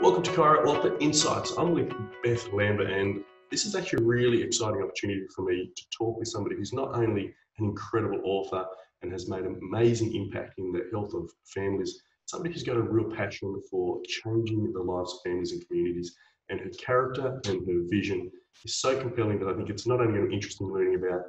Welcome to Chiro Author Insights. I'm with Beth Lambert, and this is actually a really exciting opportunity for me to talk with somebody who's not only an incredible author and has made an amazing impact in the health of families, somebody who's got a real passion for changing the lives of families and communities. And her character and her vision is so compelling that I think it's not only an interesting learning about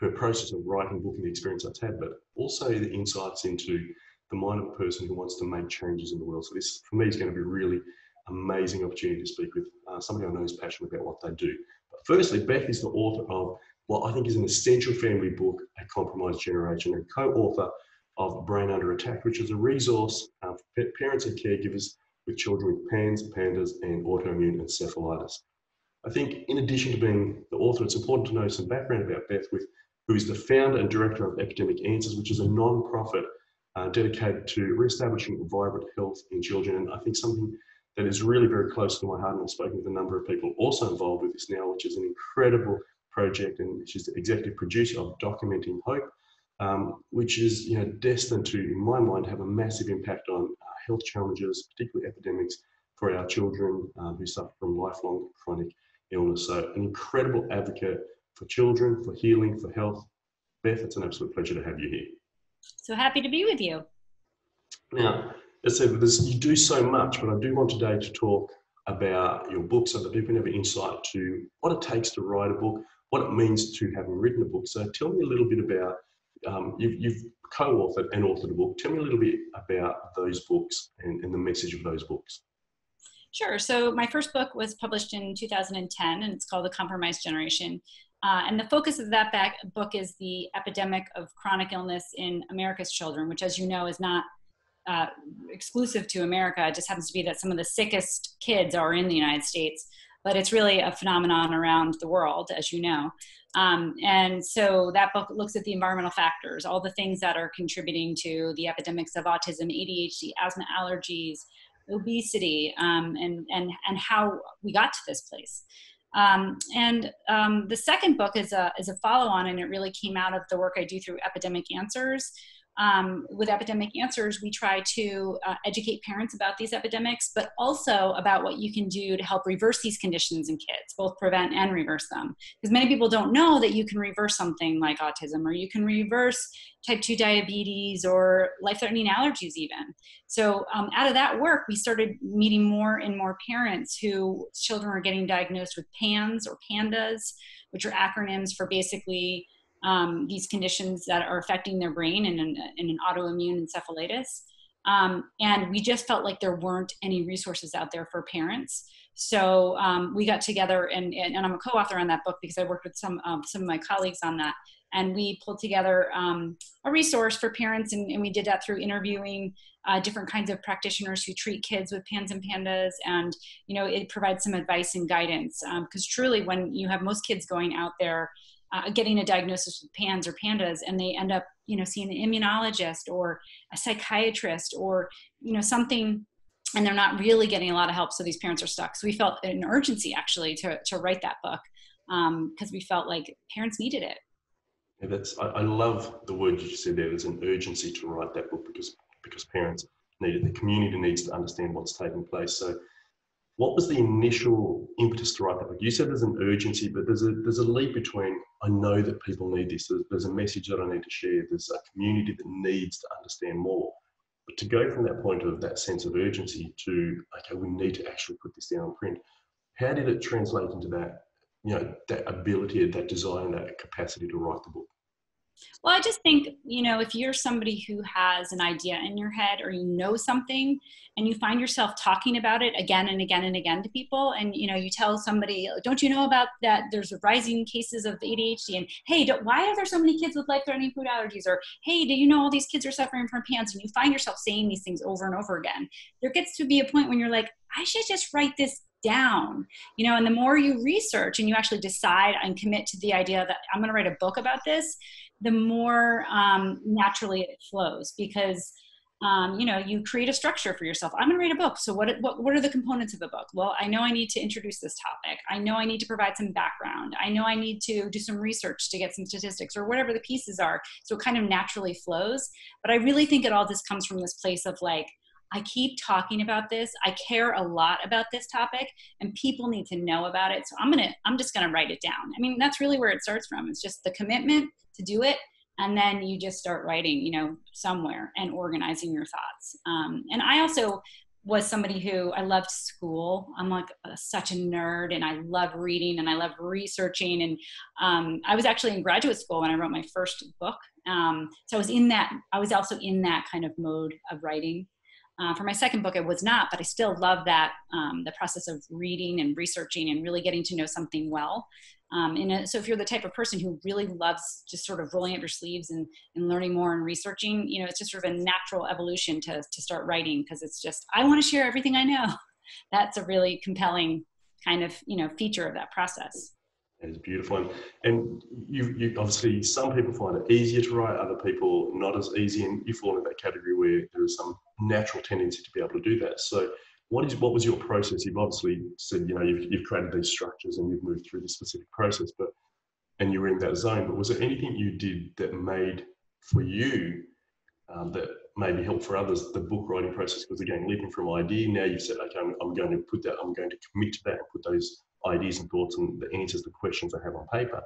her process of writing a book and the experience I've had, but also the insights into the mind of a person who wants to make changes in the world. So this, for me, is going to be a really amazing opportunity to speak with uh, somebody I know is passionate about what they do. But firstly, Beth is the author of what I think is an essential family book, A Compromised Generation, and co-author of Brain Under Attack, which is a resource uh, for parents and caregivers with children with PANS, PANDAS, and autoimmune encephalitis. I think in addition to being the author, it's important to know some background about Beth, with, who is the founder and director of Epidemic Answers, which is a non-profit uh, dedicated to re-establishing vibrant health in children. And I think something that is really very close to my heart, and I've spoken with a number of people also involved with this now, which is an incredible project, and she's the executive producer of Documenting Hope, um, which is you know destined to, in my mind, have a massive impact on uh, health challenges, particularly epidemics, for our children um, who suffer from lifelong chronic illness. So, an incredible advocate for children, for healing, for health. Beth, it's an absolute pleasure to have you here. So happy to be with you. Now, as I said, you do so much, but I do want today to talk about your book so that people can have an insight to what it takes to write a book, what it means to having written a book. So tell me a little bit about, um, you've, you've co-authored and authored a book. Tell me a little bit about those books and, and the message of those books. Sure. So my first book was published in 2010 and it's called The Compromised Generation. Uh, and the focus of that back book is the epidemic of chronic illness in America's children, which, as you know, is not uh, exclusive to America. It just happens to be that some of the sickest kids are in the United States, but it's really a phenomenon around the world, as you know. Um, and so that book looks at the environmental factors, all the things that are contributing to the epidemics of autism, ADHD, asthma, allergies, obesity, um, and, and, and how we got to this place. Um, and um, the second book is a, is a follow on, and it really came out of the work I do through Epidemic Answers. Um, with Epidemic Answers, we try to uh, educate parents about these epidemics, but also about what you can do to help reverse these conditions in kids, both prevent and reverse them. Because many people don't know that you can reverse something like autism, or you can reverse type 2 diabetes or life threatening allergies, even. So, um, out of that work, we started meeting more and more parents who children are getting diagnosed with PANS or PANDAS, which are acronyms for basically um, these conditions that are affecting their brain in an, in an autoimmune encephalitis. Um, and we just felt like there weren't any resources out there for parents. So um, we got together, and, and, I'm a co-author on that book because I worked with some um, some of my colleagues on that, and we pulled together um, a resource for parents, and, and, we did that through interviewing uh, different kinds of practitioners who treat kids with PANS and PANDAS, and you know it provides some advice and guidance because um, truly, when you have most kids going out there uh, getting a diagnosis with PANS or PANDAS, and they end up, you know, seeing an immunologist or a psychiatrist or, you know, something, and they're not really getting a lot of help. So these parents are stuck. So we felt an urgency actually to, to write that book because um, we felt like parents needed it. Yeah, that's. I, I love the word you said there. There's an urgency to write that book because because parents need it. The community needs to understand what's taking place. So what was the initial impetus to write that book? You said there's an urgency, but there's a there's a leap between I know that people need this. There's, there's a message that I need to share. There's a community that needs to understand more. But to go from that point of that sense of urgency to okay, we need to actually put this down on print. How did it translate into that you know that ability, that desire, and that capacity to write the book? Well, I just think, you know, if you're somebody who has an idea in your head or you know something and you find yourself talking about it again and again and again to people, and, you know, you tell somebody, don't you know about that? There's a rising cases of ADHD, and hey, why are there so many kids with life threatening food allergies? Or hey, do you know all these kids are suffering from PANS? And you find yourself saying these things over and over again. There gets to be a point when you're like, I should just write this down you know and the more you research and you actually decide and commit to the idea that i'm going to write a book about this the more um, naturally it flows because um, you know you create a structure for yourself. I'm going to read a book. So what, what what are the components of a book? Well i know i need to introduce this topic. I know i need to provide some background. I know i need to do some research to get some statistics or whatever the pieces are. So it kind of naturally flows. But i really think it all just comes from this place of like I keep talking about this. I care a lot about this topic and people need to know about it. So I'm going to, I'm just going to write it down. I mean, that's really where it starts from. It's just the commitment to do it. And then you just start writing, you know, somewhere and organizing your thoughts. Um, and I also was somebody who I loved school. I'm like such a nerd and I love reading and I love researching. And um, I was actually in graduate school when I wrote my first book. Um, so I was in that, I was also in that kind of mode of writing. Uh, for my second book, I was not, but I still love that um, the process of reading and researching and really getting to know something well. Um, and so, if you're the type of person who really loves just sort of rolling up your sleeves and, and learning more and researching, you know, it's just sort of a natural evolution to to start writing because it's just I want to share everything I know. That's a really compelling kind of you know feature of that process. It's beautiful, and, and you, you obviously some people find it easier to write, other people not as easy, and you fall in that category where there is some natural tendency to be able to do that. So, what is what was your process? You've obviously said you know you've, you've created these structures and you've moved through this specific process, but and you were in that zone. But was there anything you did that made for you um, that maybe help for others the book writing process? Because again, leaping from idea, now you've said, okay, I'm, I'm going to put that, I'm going to commit to that and put those ideas and thoughts and the answers to questions I have on paper.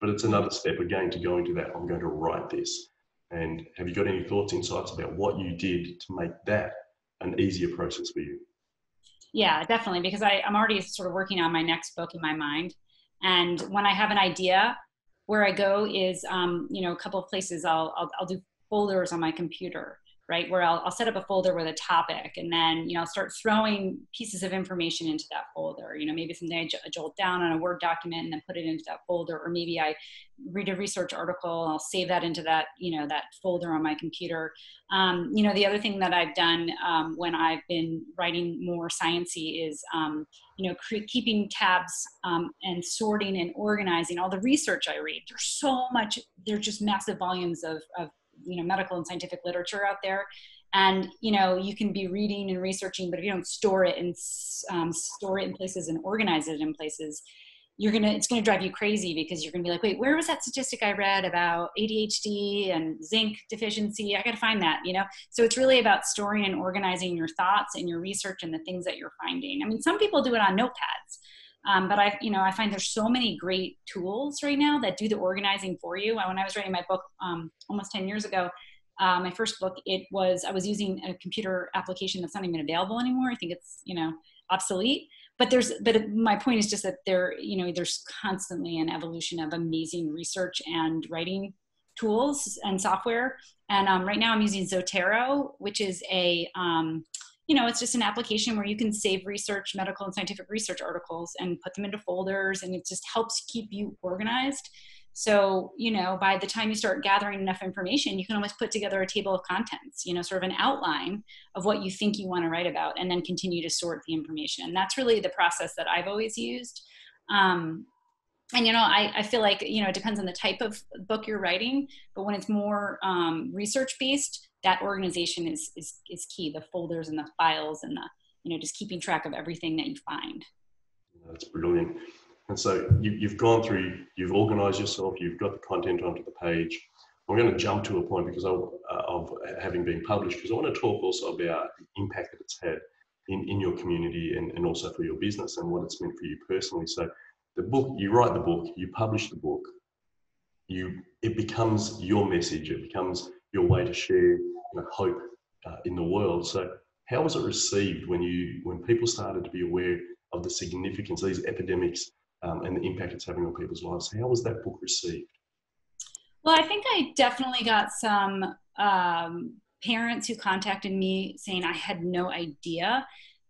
But it's another step again to go into that. I'm going to write this. And have you got any thoughts, insights about what you did to make that an easier process for you? Yeah, definitely. Because I, I'm already sort of working on my next book in my mind. And when I have an idea, where I go is, um, you know, a couple of places I'll, I'll, I'll do folders on my computer right? Where I'll, I'll set up a folder with a topic and then, you know, I'll start throwing pieces of information into that folder. You know, maybe something I, j- jolt down on a Word document and then put it into that folder, or maybe I read a research article, I'll save that into that, you know, that folder on my computer. Um, you know, the other thing that I've done um, when I've been writing more sciency is, um, you know, cre- keeping tabs um, and sorting and organizing all the research I read. There's so much, there's just massive volumes of, of you know medical and scientific literature out there. And you know you can be reading and researching but if you don't store it and um, store it in places and organize it in places you're gonna it's gonna drive you crazy because you're gonna be like wait where was that statistic i read about adhd and zinc deficiency? I gotta find that you know? So it's really about storing and organizing your thoughts and your research and the things that you're finding. I mean some people do it on notepads um, but I, you know, I find there's so many great tools right now that do the organizing for you. When I was writing my book um, almost 10 years ago, uh, my first book, it was, I was using a computer application that's not even available anymore. I think it's, you know, obsolete. But there's, but my point is just that there, you know, there's constantly an evolution of amazing research and writing tools and software. And um, right now I'm using Zotero, which is a, um, you know, it's just an application where you can save research, medical and scientific research articles and put them into folders and it just helps keep you organized. So, you know, by the time you start gathering enough information, you can almost put together a table of contents, you know, sort of an outline of what you think you want to write about and then continue to sort the information. And that's really the process that I've always used. Um, and you know I, I feel like you know it depends on the type of book you're writing but when it's more um, research based that organization is, is is key the folders and the files and the you know just keeping track of everything that you find. That's brilliant. And so you, you've gone through you've organized yourself you've got the content onto the page. I'm going to jump to a point because of, uh, of having been published because i want to talk also about the impact that it's had in, in your community and, and also for your business and what it's meant for you personally. So the book you write the book you publish the book you it becomes your message it becomes your way to share you know, hope uh, in the world. So how was it received when you when people started to be aware of the significance of these epidemics um, and the impact it's having on people's lives? How was that book received? Well i think i definitely got some um, parents who contacted me saying i had no idea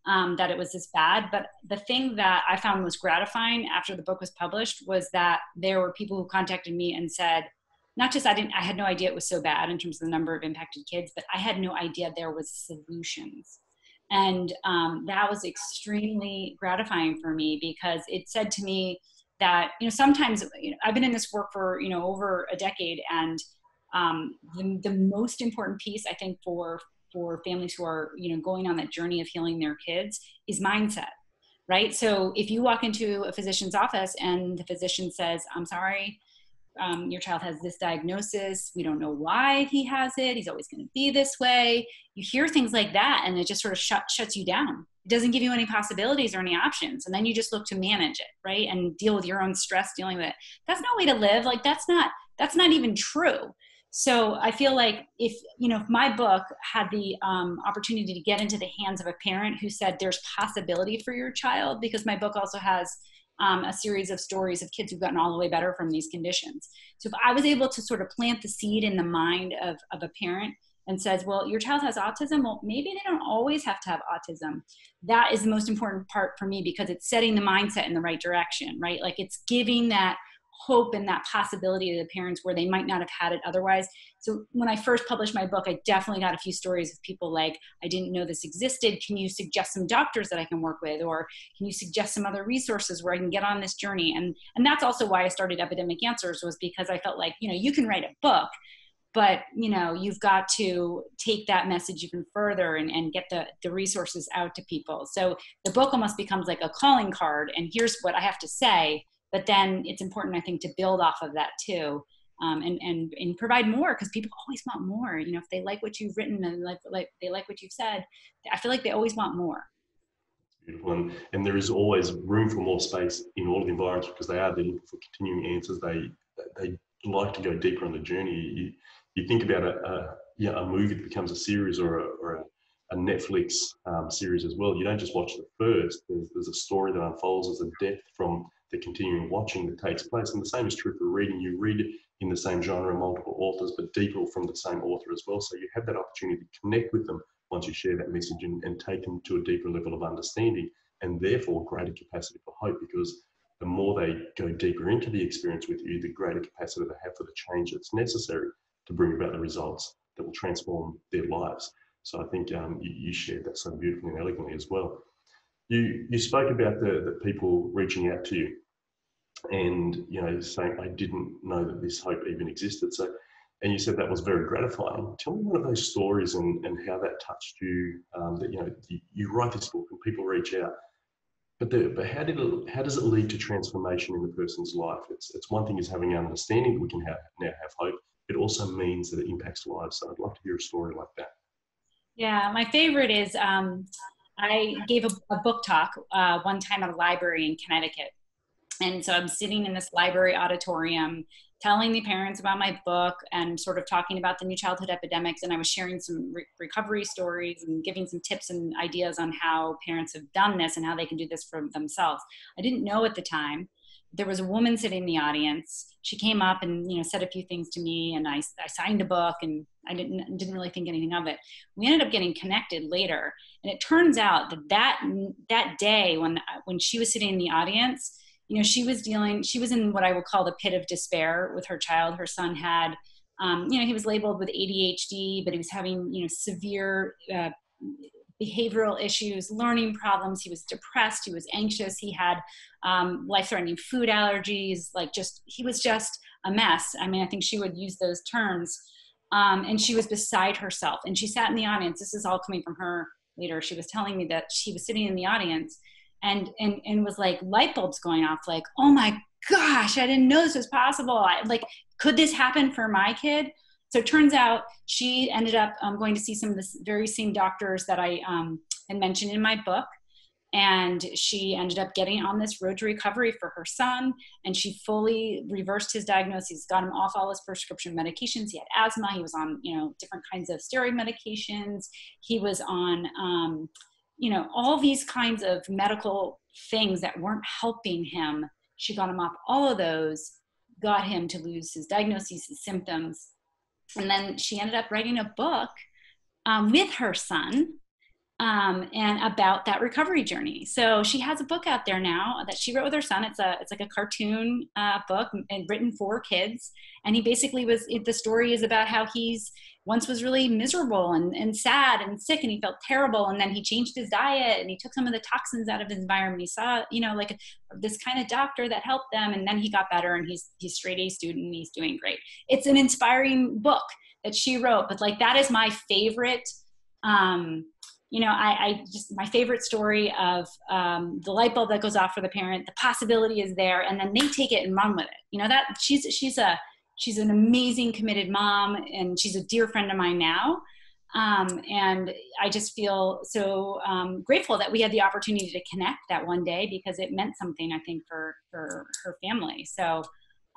um, that it was this bad. But the thing that I found was gratifying after the book was published was that there were people who contacted me and said, not just I didn't, I had no idea it was so bad in terms of the number of impacted kids, but I had no idea there was solutions. And um, that was extremely gratifying for me because it said to me that, you know, sometimes you know, I've been in this work for, you know, over a decade and um, the, the most important piece I think for for families who are you know going on that journey of healing their kids is mindset right so if you walk into a physician's office and the physician says i'm sorry um, your child has this diagnosis. We don't know why he has it. He's always going to be this way. You hear things like that, and it just sort of shut, shuts you down. It doesn't give you any possibilities or any options. And then you just look to manage it, right? And deal with your own stress dealing with it. That's no way to live. Like, that's not, that's not even true. So I feel like if, you know, if my book had the um, opportunity to get into the hands of a parent who said there's possibility for your child, because my book also has um, a series of stories of kids who've gotten all the way better from these conditions. So if I was able to sort of plant the seed in the mind of, of a parent and says, well, your child has autism, well, maybe they don't always have to have autism. That is the most important part for me because it's setting the mindset in the right direction, right? Like it's giving that hope and that possibility to the parents where they might not have had it otherwise. So when I first published my book, I definitely got a few stories of people like, I didn't know this existed. Can you suggest some doctors that I can work with? Or can you suggest some other resources where I can get on this journey? And, and that's also why I started Epidemic Answers was because I felt like, you know, you can write a book, but you know you've got to take that message even further and, and get the, the resources out to people so the book almost becomes like a calling card and here's what i have to say but then it's important i think to build off of that too um, and, and and provide more because people always want more you know if they like what you've written and like, like they like what you've said i feel like they always want more beautiful and, and there is always room for more space in all of the environments because they are looking for continuing answers they they like to go deeper on the journey you, you think about a, a, yeah, a movie that becomes a series or a, or a a Netflix um, series as well. You don't just watch the first. There's, there's a story that unfolds. There's a depth from the continuing watching that takes place. And the same is true for reading. You read in the same genre, multiple authors, but deeper from the same author as well. So you have that opportunity to connect with them once you share that message and, and take them to a deeper level of understanding and therefore greater capacity for hope because the more they go deeper into the experience with you, the greater capacity they have for the change that's necessary to bring about the results that will transform their lives. So I think um, you, you shared that so beautifully and elegantly as well. You, you spoke about the, the people reaching out to you and you know saying I didn't know that this hope even existed. So, and you said that was very gratifying. Tell me one of those stories and, and how that touched you. Um, that you know you, you, write this book and people reach out, but the, but how did it, how does it lead to transformation in the person's life? It's it's one thing is having an understanding that we can have, now have hope. It also means that it impacts lives. So I'd love to hear a story like that. Yeah, my favorite is um, I gave a, a book talk uh, one time at a library in Connecticut and so I'm sitting in this library auditorium telling the parents about my book and sort of talking about the new childhood epidemics. And I was sharing some re- recovery stories and giving some tips and ideas on how parents have done this and how they can do this for themselves. I didn't know at the time. There was a woman sitting in the audience. She came up and you know said a few things to me, and I, I signed a book, and I didn't didn't really think anything of it. We ended up getting connected later, and it turns out that that that day when when she was sitting in the audience, you know, she was dealing, she was in what I would call the pit of despair with her child. Her son had, um, you know, he was labeled with ADHD, but he was having, you know, severe uh, behavioral issues, learning problems. He was depressed. He was anxious. He had um, life threatening food allergies. Like, just, he was just a mess. I mean, I think she would use those terms. Um, and she was beside herself. And she sat in the audience. This is all coming from her later. She was telling me that she was sitting in the audience and and and was like light bulbs going off like oh my gosh i didn't know this was possible. I, like could this happen for my kid? So it turns out she ended up um, going to see some of the very same doctors that i um, had mentioned in my book. And she ended up getting on this road to recovery for her son and she fully reversed his diagnosis got him off all his prescription medications. He had asthma. He was on you know different kinds of steroid medications. He was on um, you know, all these kinds of medical things that weren't helping him. She got him off all of those, got him to lose his diagnoses, his symptoms. And then she ended up writing a book um, with her son um, and about that recovery journey. So she has a book out there now that she wrote with her son. It's a it's like a cartoon uh, book and written for kids. And he basically was the story is about how he's once was really miserable and, and sad and sick and he felt terrible and then he changed his diet and he took some of the toxins out of his environment he saw you know like this kind of doctor that helped them and then he got better and he's he's straight a student and he's doing great it's an inspiring book that she wrote but like that is my favorite um you know, I, I, just my favorite story of um, the light bulb that goes off for the parent. The possibility is there, and then they take it and run with it. You know that she's she's a she's an amazing committed mom, and she's a dear friend of mine now. Um, and I just feel so um, grateful that we had the opportunity to connect that one day because it meant something, I think, for for her family. So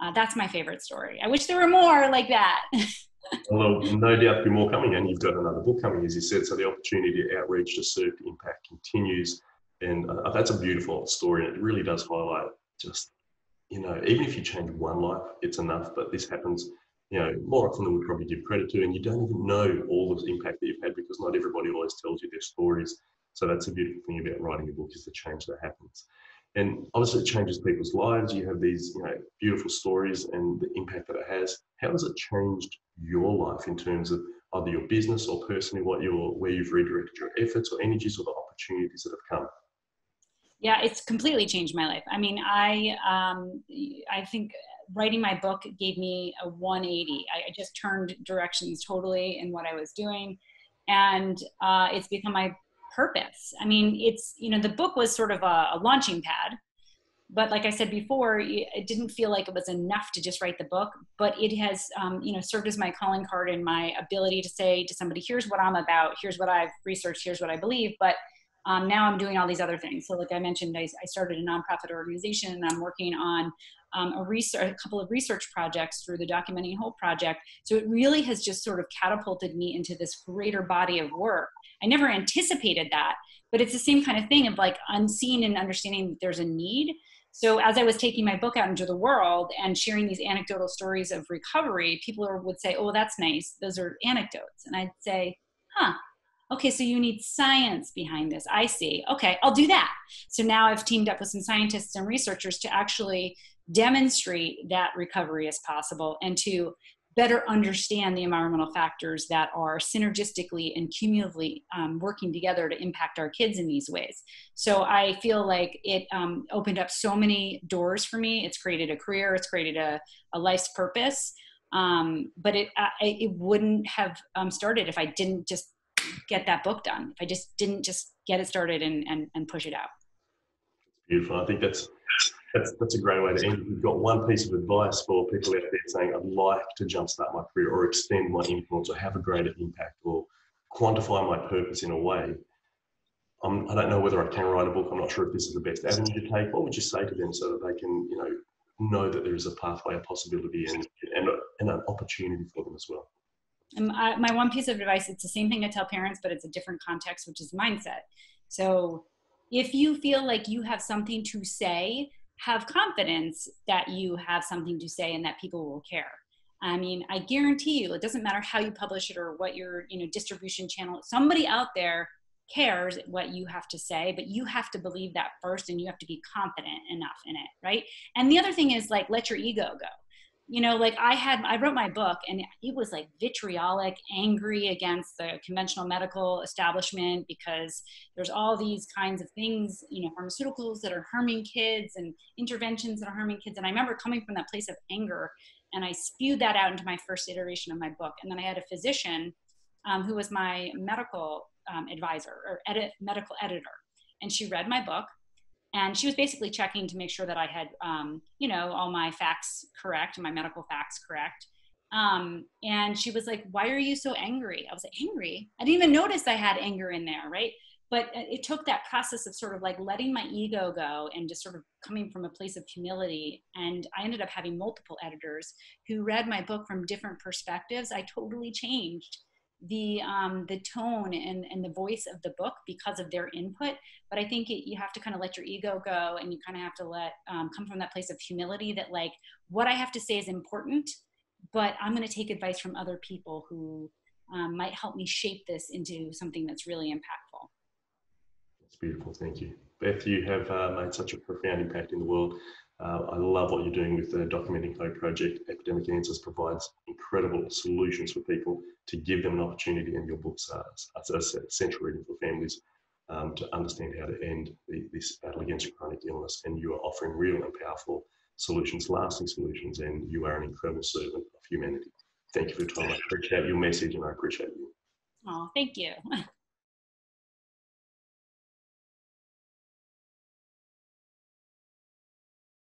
uh, that's my favorite story. I wish there were more like that. well, no doubt be more coming, and you've got another book coming, as you said. So the opportunity to outreach to serve impact continues, and uh, that's a beautiful story, and it really does highlight just you know, even if you change one life, it's enough. But this happens you know, more often than we probably give credit to, and you don't even know all the impact that you've had because not everybody always tells you their stories. So that's the beautiful thing about writing a book is the change that happens. And obviously it changes people's lives. You have these, you know, beautiful stories and the impact that it has. How has it changed your life in terms of either your business or personally what you're where you've redirected your efforts or energies or the opportunities that have come? Yeah, it's completely changed my life. I mean, I um, I think writing my book gave me a 180. I, I just turned directions totally in what I was doing, and uh, it's become my purpose. I mean, it's you know the book was sort of a, a launching pad, but like I said before, it didn't feel like it was enough to just write the book. But it has um, you know served as my calling card and my ability to say to somebody, "Here's what I'm about. Here's what I've researched. Here's what I believe." But um, now I'm doing all these other things. So, like I mentioned, I, I started a nonprofit organization and I'm working on um, a, research, a couple of research projects through the Documenting Hope Project. So it really has just sort of catapulted me into this greater body of work. I never anticipated that, but it's the same kind of thing of like unseen and understanding that there's a need. So as I was taking my book out into the world and sharing these anecdotal stories of recovery, people would say, "Oh, that's nice. Those are anecdotes," and I'd say, "Huh." Okay, so you need science behind this. I see. Okay, I'll do that. So now I've teamed up with some scientists and researchers to actually demonstrate that recovery is possible and to better understand the environmental factors that are synergistically and cumulatively um, working together to impact our kids in these ways. So I feel like it um, opened up so many doors for me. It's created a career, it's created a, a life's purpose. Um, but it, I, it wouldn't have um, started if I didn't just get that book done, if I just didn't just get it started and, and, and push it out. Beautiful. I think that's that's, that's a great way to end. If you've got one piece of advice for people out there saying, I'd like to jumpstart my career or extend my influence or have a greater impact or quantify my purpose in a way, I'm, I do not know whether I can write a book. I'm not sure if this is the best avenue to take. What would you say to them so that they can, you know, know that there is a pathway, a possibility, and, and, and an opportunity for them as well? And I, my one piece of advice, it's the same thing I tell parents, but it's a different context, which is mindset. So if you feel like you have something to say have confidence that you have something to say and that people will care. I mean, I guarantee you, it doesn't matter how you publish it or what your, you know, distribution channel, somebody out there cares what you have to say, but you have to believe that first and you have to be confident enough in it, right? And the other thing is like let your ego go you know like i had i wrote my book and it was like vitriolic angry against the conventional medical establishment because there's all these kinds of things you know pharmaceuticals that are harming kids and interventions that are harming kids. And i remember coming from that place of anger and i spewed that out into my first iteration of my book. And then i had a physician um, who was my medical um, advisor or edit, medical editor. And she read my book and she was basically checking to make sure that I had, um, you know, all my facts correct, my medical facts correct. Um, and she was like, "Why are you so angry?" I was like, "Angry? I didn't even notice I had anger in there, right?" But it took that process of sort of like letting my ego go and just sort of coming from a place of humility. And I ended up having multiple editors who read my book from different perspectives. I totally changed the um, the tone and, and the voice of the book because of their input. But i think it, you have to kind of let your ego go and you kind of have to let um, come from that place of humility that like what i have to say is important but i'm going to take advice from other people who um, might help me shape this into something that's really impactful. That's beautiful. Thank you. Beth you have uh, made such a profound impact in the world uh, I love what you're doing with the Documenting Hope project. Epidemic Answers provides incredible solutions for people to give them an opportunity, and your books are, are essential reading for families um, to understand how to end the, this battle against chronic illness. And you are offering real and powerful solutions, lasting solutions, and you are an incredible servant of humanity. Thank you for your time. I appreciate your message, and I appreciate you. Oh, thank you.